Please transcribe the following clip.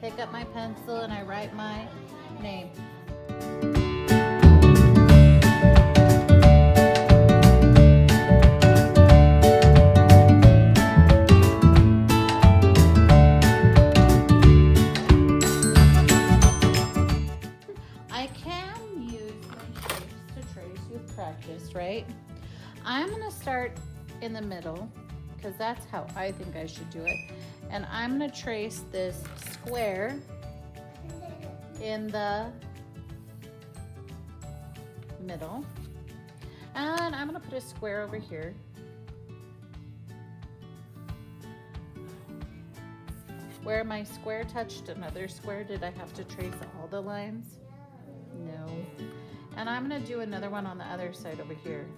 pick up my pencil and I write my name. I can use my shapes to trace with practice, right? I'm gonna start in the middle because that's how I think I should do it. And I'm gonna trace this square in the middle. And I'm gonna put a square over here. Where my square touched another square, did I have to trace all the lines? No. And I'm gonna do another one on the other side over here.